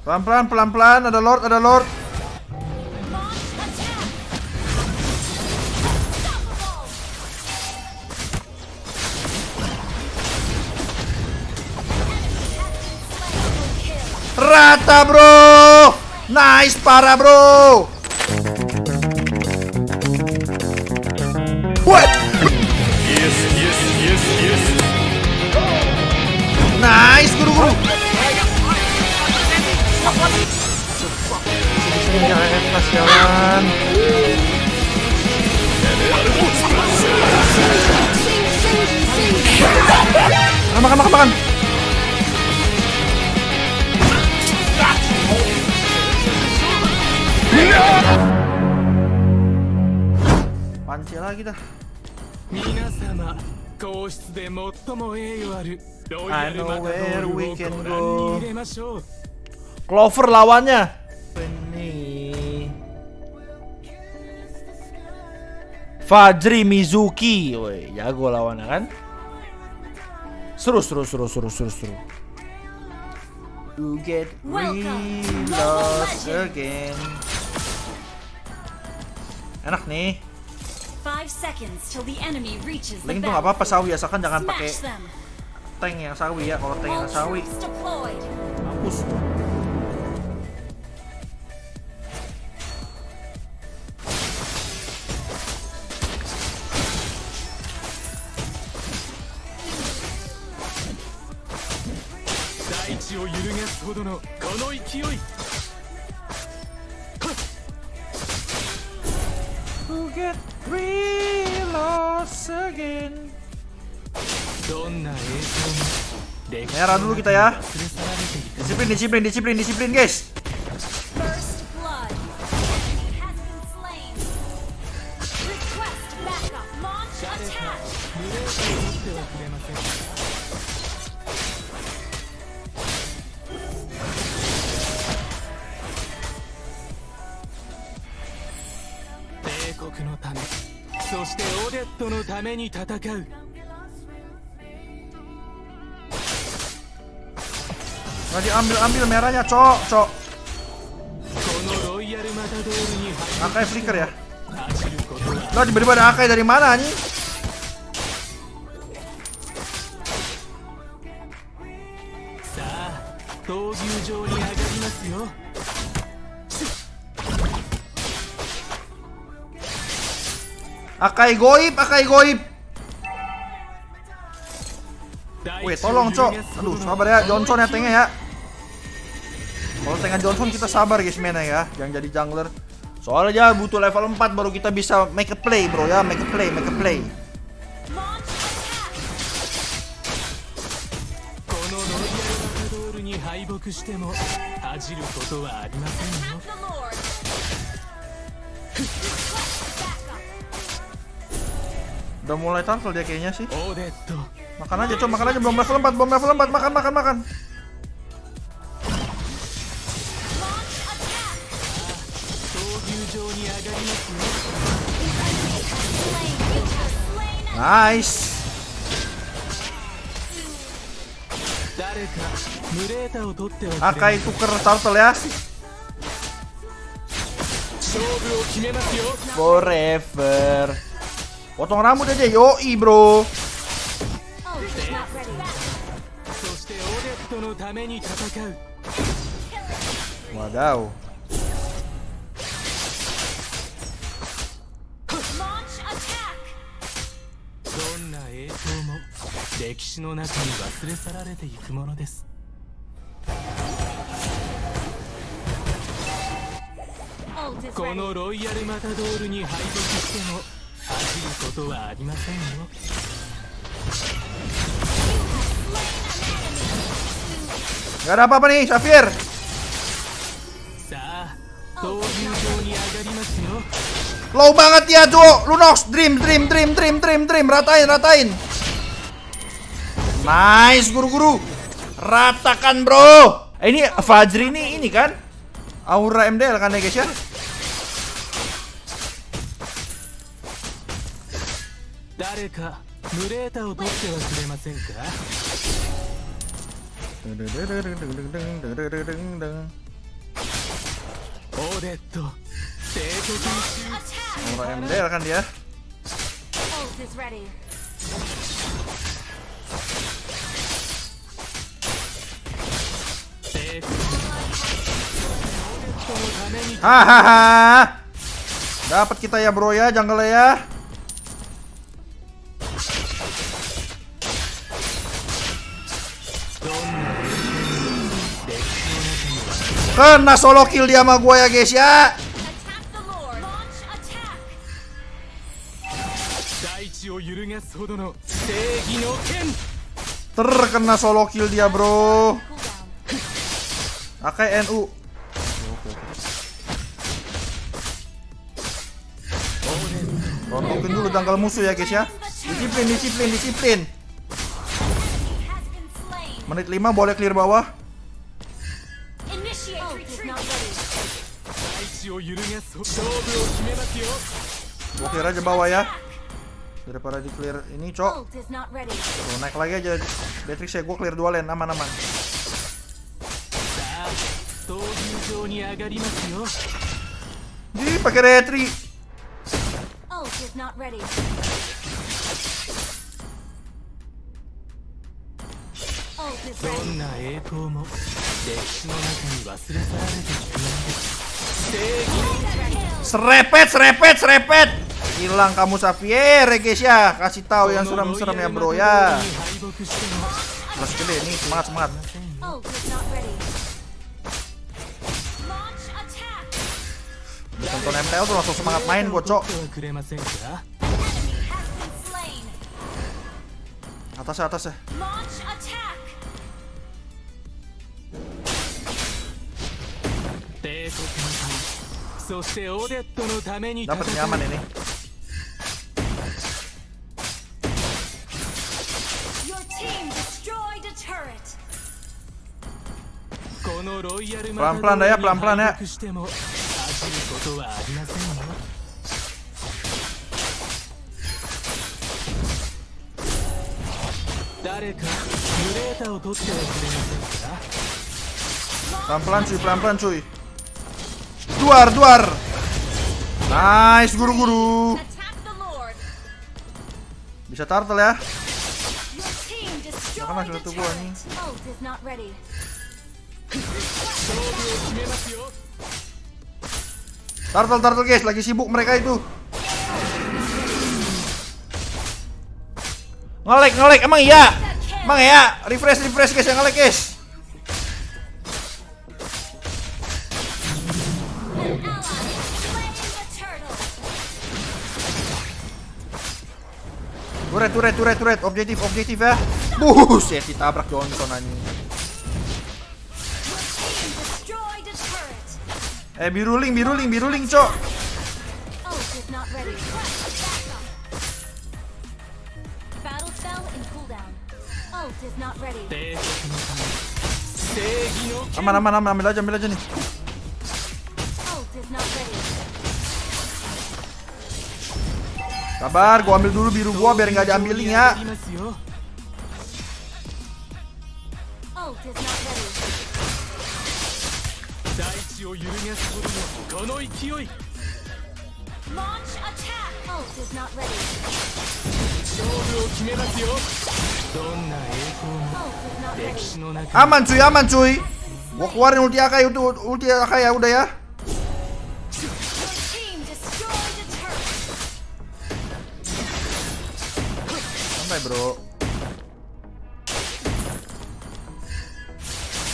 Pelan-pelan, pelan-pelan. Ada Lord, ada Lord. Rata bro Nice parah bro jalan Makan makan makan makan Panci lagi dah 皆様皇室で最も栄誉あるロイ I ヤル know マタド where ールを we ご can 覧 go. に入れましょう Clover lawannya Fajri Mizuki. Woi, jago lawannya kan? Seru seru seru seru seru seru. You get again. Enak nih. Link tuh gak apa-apa sawi asalkan jangan pakai tank yang sawi ya Kalau tank yang sawi. Hapus! 勢い。Merah dulu kita ya. Disiplin, disiplin, disiplin, disiplin guys. 国のためそしてオデットのために戦う Nggak diambil ambil merahnya cok cok このロイヤルマタドールに Akai flicker ya 走ることは Lah tiba-tiba ada Akai dari mana nih さあ闘牛場に上がりますよ Akai goib, Akai goib. Wih, tolong, Cok. Aduh, sabar ya Johnson ya tengah ya. Kalau tengah Johnson kita sabar guys mainnya ya, yang jadi jungler. Soalnya butuh level 4 baru kita bisa make a play, bro ya, make a play, make a play. Udah mulai tansel dia kayaknya sih. Makan aja, coba makan aja belum level 4, belum level 4. Makan, makan, makan. Nice. Akai tuker turtle ya. Forever. Potong rambut aja, yoi bro. Wadaw. このロイヤルマタドールに敗北しても 恥じることはありませんよ Gak ada apa-apa nih Safir さあ闘牛場に上がりますよ Low banget ya Duo Lunox Dream Dream Dream Dream Dream Dream Ratain ratain Nice guru-guru Ratakan bro eh, Ini Fajri ini ini kan Aura MDL kan ya guys ya 誰かムレータを取ってはくれませんか オーデット帝国 Attack! Orang MDR kan dia. Ult is ready. 帝国そのために Hahaha. Dapat kita ya bro ya, jungle ya. Kena solo kill dia sama gue ya guys ya. Terkena solo kill dia bro. Pakai NU Rontokin dulu tanggal musuh ya guys ya. Disiplin, disiplin, disiplin. Menit 5 boleh clear bawah. Gue clear aja bawah ya. Daripada di clear ini cok. Tuh naik lagi aja. Beatrix ya gue clear dua lane. Aman-aman Ih pakai retri Oh, is ready. Serepet, serepet, serepet. Hilang kamu Xavier, Rekesya. Kasih tahu yang seram-seram ya, Bro ya. Terus gede nih, semangat, semangat. Tonton MTL tuh langsung semangat main, bocok. Atas ya, atas ya. そしてオデットのために Dapat 戦う nyaman ini. Your team destroyed a turret. このロイヤル Pelan-pelan dah ya, pelan-pelan ya. 敗北しても恥じることはありませんよ誰かミュレータを取ってはくれませんか Pelan-pelan cuy, pelan-pelan cuy. Duar, duar. Nice, guru-guru. Bisa turtle ya. Jangan masuk satu gua. Turtle, turtle guys, lagi sibuk mereka itu. Ngelek, ngelek, emang iya? Emang iya? Refresh, refresh guys, yang ngelek guys. Turret, turret, turret, turret. Objektif, objektif ya. Buset, ditabrak Johnson anjing. Eh, biruling, biruling, biruling, cok. Aman, aman, aman. Ambil aja, ambil aja nih. Sabar, gua ambil dulu biru gua biar nggak diambilin ya. Aman cuy, aman cuy. Gua keluarin ulti Akai ulti Akai ya udah ya. bro.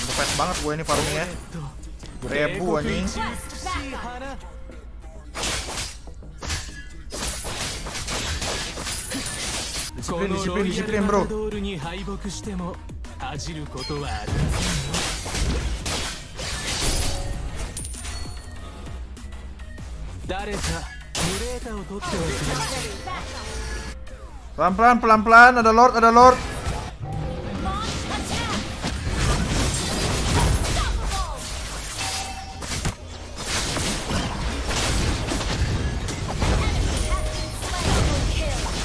Udah fast banget gue ini farmingnya. Ribu anjing. Quest backup. こ Disiplin, の disiplin, ロイヤル disiplin マ bro. タドールに敗北しても恥じることはありませんよ誰かミュレータを取ってはくれません Pelan-pelan, pelan-pelan. Ada lord, ada lord.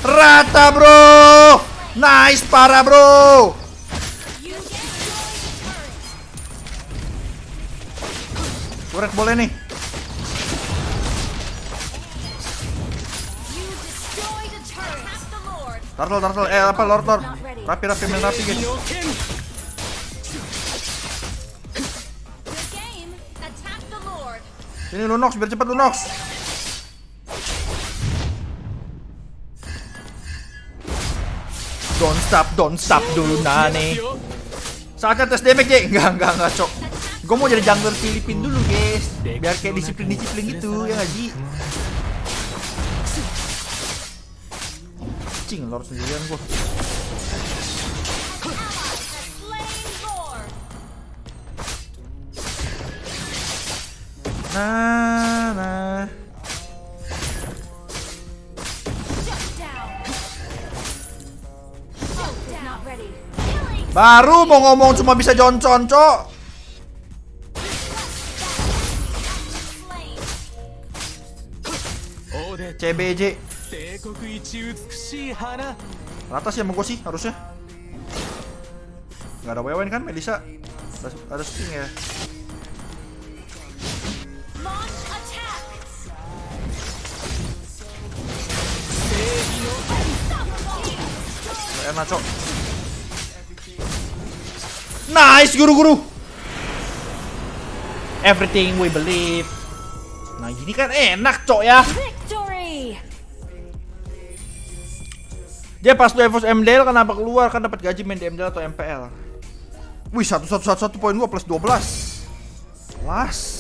Rata bro. Nice, parah bro. Turret boleh nih. Turtle, turtle, eh apa lord lord. Rapi, rapi, main rapi guys. Ini Lunox, biar cepet Lunox. Don't stop, don't stop dulu Nani. Saatnya tes damage ya? Enggak, enggak, enggak, cok. Gue mau jadi jungler Filipin dulu, guys. Biar kayak disiplin-disiplin gitu, ya gak sih? anjing lor sendirian gua. Nah nah. Baru mau ngomong cuma bisa joncon, cok. Oh, CBJ Rata sih emang gue sih harusnya. Gak ada wewen kan Melisa Ada sting ya. Enak cok. Nice guru-guru. Everything we believe. Nah gini kan enak cok ya. Dia pas tuh Evos MDL kenapa keluar kan dapat gaji main di MDL atau MPL. Wih, satu satu satu satu poin gua plus 12. Was.